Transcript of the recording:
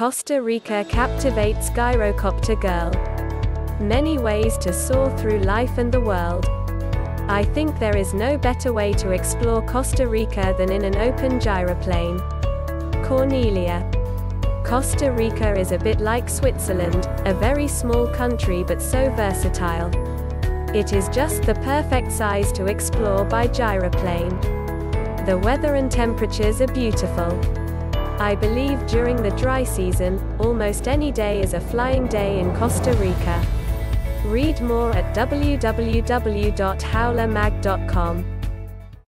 Costa Rica captivates gyrocopter girl. Many ways to soar through life and the world. I think there is no better way to explore Costa Rica than in an open gyroplane. Cornelia. Costa Rica is a bit like Switzerland, a very small country but so versatile. It is just the perfect size to explore by gyroplane. The weather and temperatures are beautiful. I believe during the dry season, almost any day is a flying day in Costa Rica. Read more at www.howlermag.com.